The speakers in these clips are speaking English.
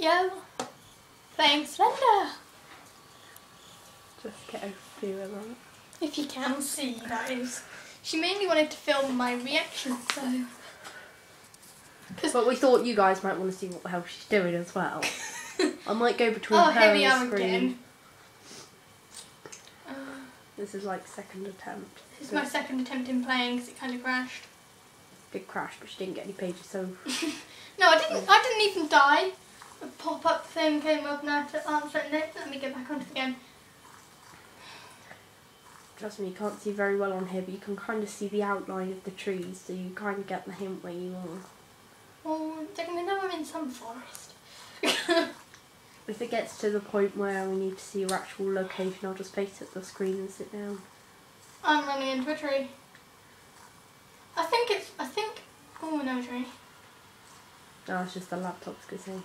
Yo, thanks Linda. Just get a feel of that. If you can see, that is. She mainly wanted to film my reaction, so. But we thought you guys might want to see what the hell she's doing as well. I might go between oh, her here we and are the screen. again. Uh, This is like second attempt. this is my second attempt in playing because it kind of crashed. Did crash, but she didn't get any pages, so No, I didn't. I didn't even die. A pop-up thing came up now to answer it. Let me get back onto it again. trust me, you can't see very well on here, but you can kind of see the outline of the trees, so you kind of get the hint where you are. Oh, they're gonna know I'm in some forest. If it gets to the point where we need to see your actual location, I'll just face at the screen and sit down. I'm running into a tree. I think it's. I think. Oh no, tree. No, it's just the laptop's good thing.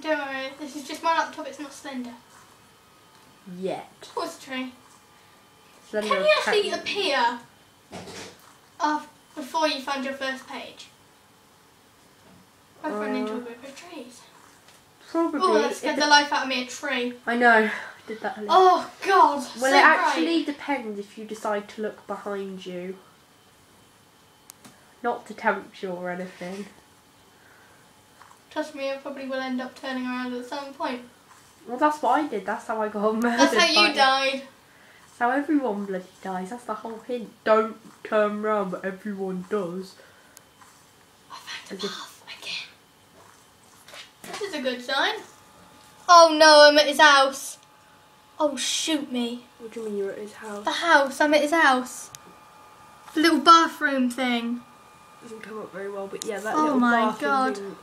Don't worry. This is just my laptop. It's not slender. Yet. What's a tree? Slender Can you actually appear uh, before you find your first page? I've run into a Uh, group of trees. Probably. Oh, that scared the life out of me. A tree. I know. I did that earlier. Oh God. well, so it bright. actually depends if you decide to look behind you. Not to tempt you or anything. Trust me, I probably will end up turning around at some point. Well, that's what I did. That's how I got murdered. That's how by you it. died. That's how everyone bloody dies. That's the whole hint. Don't turn round, but everyone does. I found As a if- path again. This is a good sign. Oh no, I'm at his house. Oh shoot me. What do you mean you're at his house? The house, I'm at his house. The little bathroom thing. Doesn't come up very well, but yeah, that little Oh little my bathroom God. thing,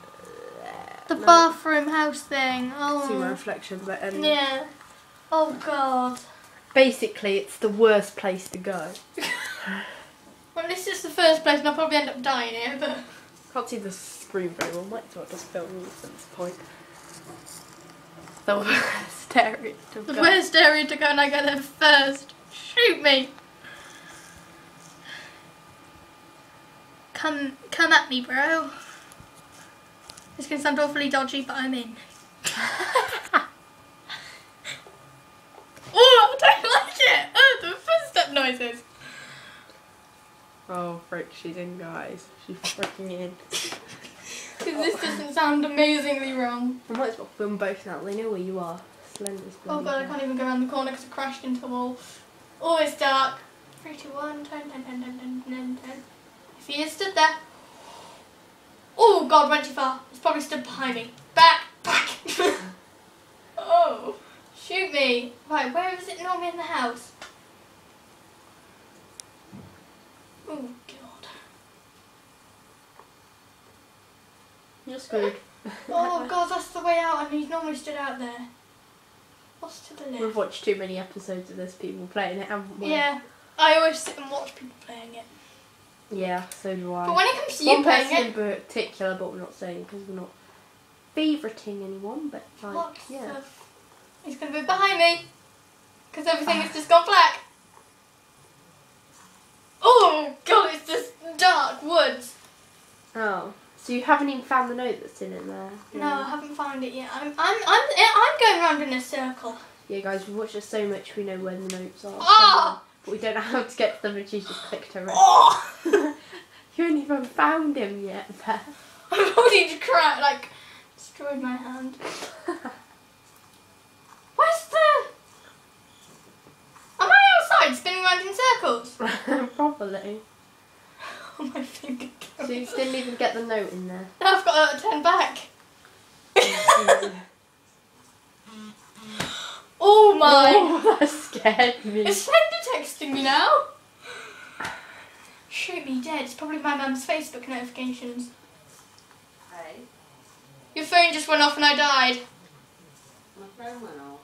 The No. bathroom house thing. Oh. See my Oh. reflection, but um, Yeah. Oh god. basically, it's the worst place to go. Well, this is the first place, and I'll probably end up dying here, but. Can't see the screen very well. Might as well just film this at this point. The worst area to go. The worst area to go, and I go there first. Shoot me. Come, come at me, bro. This can sound awfully dodgy, but I'm in. oh, I don't like it. Oh, the footstep noises. Oh, frick, she's in, guys. She's freaking in. Because this doesn't sound amazingly wrong. I might as well film both now. They know where you are. Slender's Oh god, I can't even go around the corner because I crashed into a wall. Oh, it's dark. Three, two, one, ten, ten, ten, ten, ten, ten, ten. If he had stood there. Oh god, went too far. He's probably stood behind me. Back, back. oh, shoot me. Right, where is it normally in the house? Oh god. You're screwed. Oh god, that's the way out, and he's normally stood out there. What's to the left? We've watched too many episodes of this people playing it, haven't we? Yeah, I always sit and watch people playing it. Yeah, so do I. But when it comes to you One playing person it, in particular, but we're not saying because we're not favouriting anyone, but like, what yeah. the He's to be behind me. Because everything has just gone black. Oh, God, it's just dark woods. Oh, so you haven't even found the note that's in it there? No, I haven't found it yet. I'm, I'm, I'm, I'm going round in a circle. Yeah, guys, we've watched it so much we know where the notes are. Ah! But we don't know how to get to them, and she's just clicked her. Oh! you haven't even found him yet, Beth. I've already cracked, like, destroyed my hand. Where's the... Am I outside spinning around in circles? Probably. Oh, my finger So you didn't even get the note in there. Now I've got to turn back. oh my! Oh, that scared me. Slender texting me now? Shoot me dead. It's probably my mum's Facebook notifications. Hey, Your phone just went off and I died. my phone went off.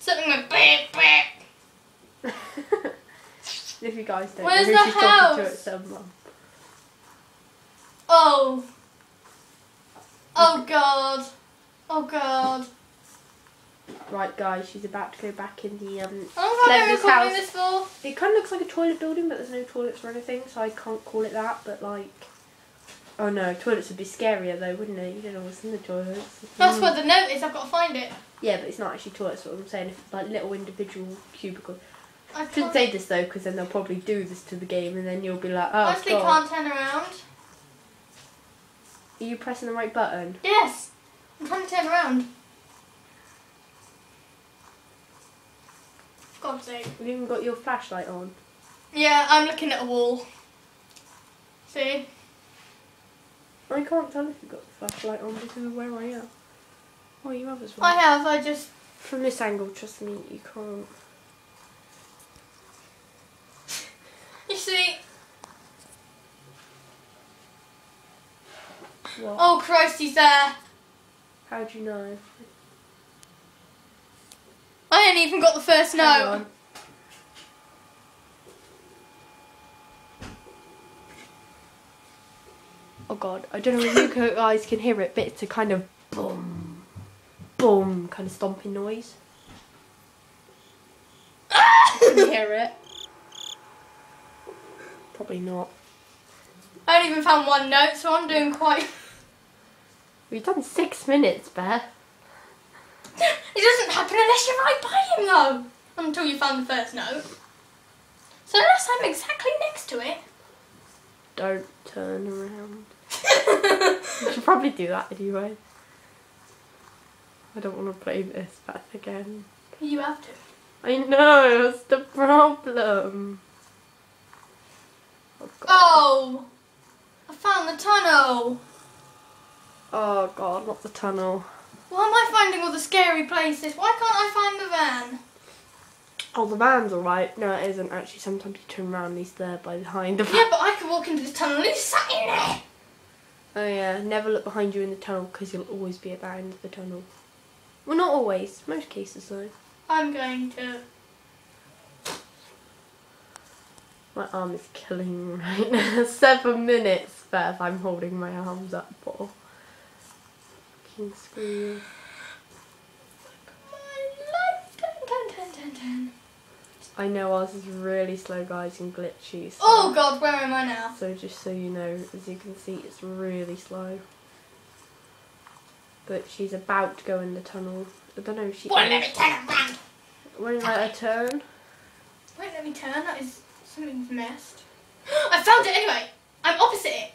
Something went beep beep. if you guys don't Where's know who the she's talking to, house? it's someone. Oh. Oh god. Oh god. Right, guys, she's about to go back in the um. Oh, what am recording house. this for? It kind of looks like a toilet building, but there's no toilets or anything, so I can't call it that. But like, Oh no, toilets would be scarier though, wouldn't it? You don't know what's in the toilets. That's Mm. where the note is. I've got to find it. Yeah, but it's not actually toilets. What I'm saying, if it's like little individual cubicles. I shouldn't say this though, because then they'll probably do this to the game, and then you'll be like, oh honestly god. can't turn around. Are you pressing the right button? Yes. I'm trying to turn around. God's sake. Have you even got your flashlight on? Yeah, I'm looking at a wall. See? I can't tell if you've got the flashlight on because of where I am. Oh, you have as well. I have, I just. From this angle, trust me, you can't. You see? What? Oh Christ, he's there. How do you know? I ain't even got the first note. Oh god, I don't know if you guys can hear it, but it's a kind of boom, boom kind of stomping noise. Can you hear it? Probably not. I only even found one note, so I'm doing quite. We've done six minutes, Beth. It doesn't happen unless you're right by him, though. Until you found the first note. So unless I'm exactly next to it. Don't turn around. You should probably do that anyway. I don't want to play this back again. you have to. I know, that's the problem. Oh. Oh! I found the tunnel. Oh god, not the tunnel. Why am I finding all the scary places? Why can't I find the van? Oh, the van's alright. No, it isn't actually. Sometimes you turn around and he's there by behind the van. Yeah, but I could walk into the tunnel and he's sat in there. Oh yeah, never look behind you in the tunnel because you'll always be at the end of the tunnel. Well, not always. Most cases though. I'm going to. My arm is killing me right now. Seven minutes, Beth. I'm holding my arms up for. You. I know ours is really slow, guys, and glitchy. So, Oh god, where am I now? So just so you know, as you can see, it's really slow. But she's about to go in the tunnel. I don't know. if She Won't let me turn around. Won't let her turn. Won't let me turn. That is something's messed. I found it anyway. I'm opposite it.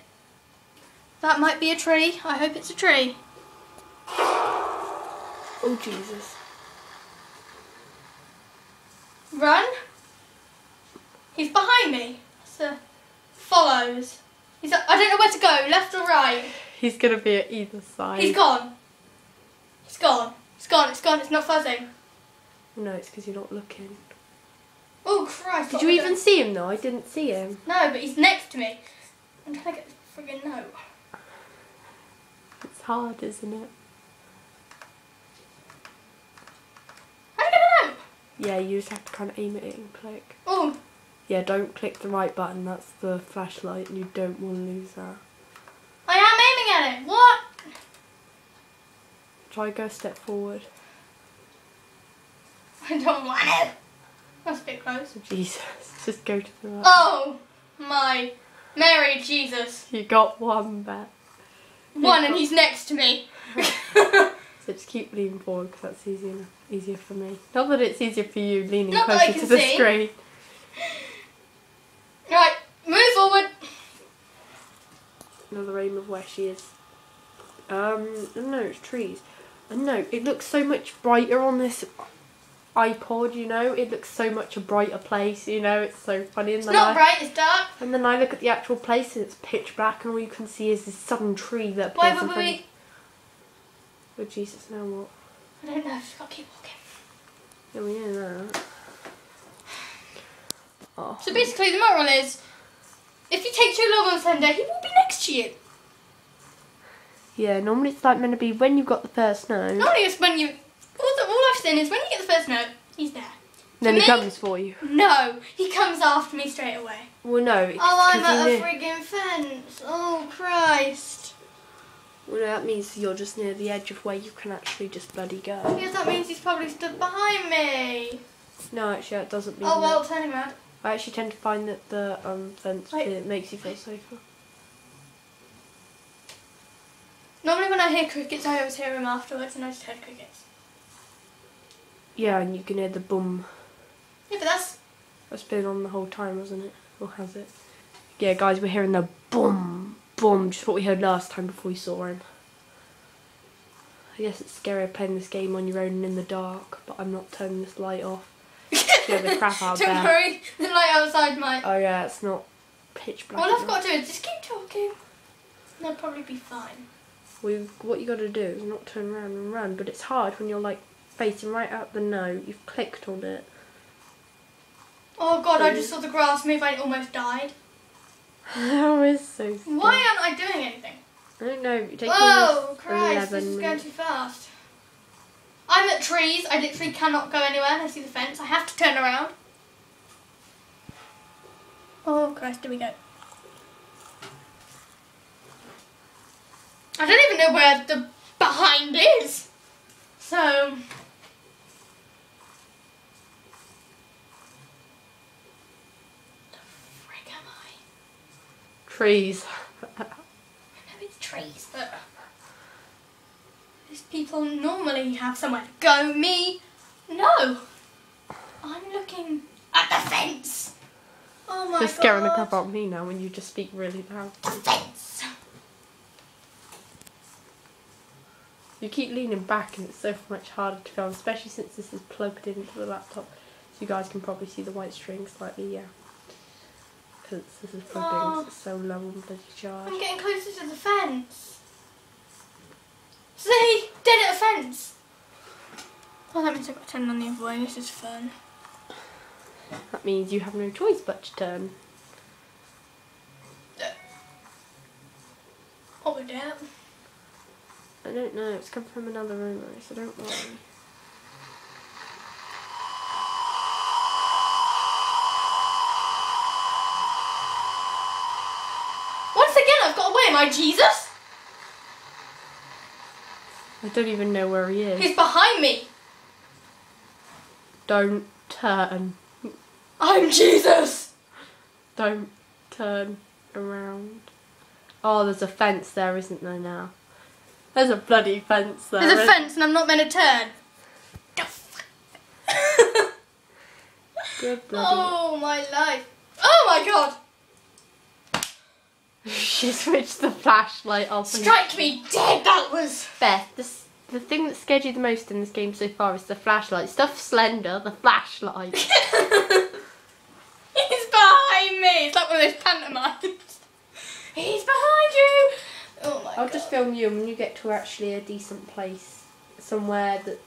That might be a tree. I hope it's a tree. Oh Jesus! Run. He's behind me. So follows. He's. I don't know where to go. Left or right. He's gonna be at either side. He's gone. He's gone. It's gone. It's gone. It's not fuzzing. No, it's because you're not looking. Oh Christ! Did you even see him though? I didn't see him. No, but he's next to me. I'm trying to get this friggin' note. It's hard, isn't it? How do I get a note? Yeah, you just have to kind of aim at it and click. Oh, Yeah, don't click the right button. That's the flashlight, and you don't want to lose that. I am aiming at it. What? Try go a step forward. I don't want it! That's a bit close. Jesus, just go to the right. Oh my Mary Jesus. You got one back. One and he's next to me. So just keep leaning forward because that's easier easier for me. Not that it's easier for you leaning Not closer to the see. screen. right, move forward. Another aim of where she is. Um, no, it's trees. And no, it looks so much brighter on this iPod. You know, it looks so much a brighter place. You know, it's so funny. And It's not I, bright, it's dark. And then I look at the actual place and it's pitch black, and all you can see is this sudden tree that Why appears in would front. we? Oh Jesus! Now what? I don't know, just gotta keep walking. Yeah, we know that. Oh. So basically, the moral is if you take too long on Sunday, he will be next to you. Yeah, normally it's like meant to be when you've got the first note, Normally, it's when you. All, the, all I've seen is when you get the first note, he's there. then For he me- comes for you. No, he comes after me straight away. Well, no, Oh, I'm at a frigging fence. Oh, Christ. Well, that means you're just near the edge of where you can actually just bloody go. Yes, that means he's probably stood behind me. No, actually, that doesn't mean Oh, well, that. turn around. I actually tend to find that the um, fence it makes you feel safer. Normally, when I hear crickets, I always hear them afterwards, and I just heard crickets. Yeah, and you can hear the boom. Yeah, but that's That's been on the whole time, hasn't it? Or has it? Yeah, guys, we're hearing the boom, boom, just what we heard last time before we saw him. I guess it's scarier playing this game on your own and in the dark, but I'm not turning this light off. Scare the crap out Don't there. worry, the light outside might. Oh yeah, it's not pitch black. All I've got to do is just keep talking. And They'll probably be fine. We, what you got to do is not turn around and run, but it's hard when you're like facing right out the no. You've clicked on it. Oh god, I just saw the grass move, I almost died. that was so. Scary. Why aren't I doing anything? I don't know. It takes Whoa, Christ, this is going too fast. I'm at trees, I literally cannot go anywhere. I see the fence, I have to turn around. Oh Christ, here we go. I don't even know where the behind is. So. The frick am I? Trees. I know it's trees, but these people normally have somewhere to go. Me, no. I'm looking at the fence. Oh my You're scaring the god. crap out of me now when you just speak really loud. The fence. You keep leaning back and it's so much harder to film, especially since this is plugged into the laptop. So you guys can probably see the white string slightly, yeah. Because this is plugged in, 'cause it's so low on bloody charge. I'm getting closer to the fence. See, dead at a fence. Oh, that means I've got to turn on the other way. This is fun. That means you have no choice but to turn. What we down? I don't know, it's come from another room, so don't worry. Once again, I've got away. Am I Jesus? I don't even know where he is. He's behind me. Don't turn. I'm Jesus. Don't turn around. Oh, there's a fence there, isn't there now? There's a bloody fence there. There's a fence and I'm not meant to turn. Good oh, bloody. oh my life. Oh my. She switched the flashlight off. Strike me dead, that was. Beth, this, the thing that scared you the most in this game so far is the flashlight. Stuff slender, the flashlight. He's behind me. It's like one of those pantomimes. He's behind you. Oh my I'll god. just film you when you get to actually a decent place. Somewhere that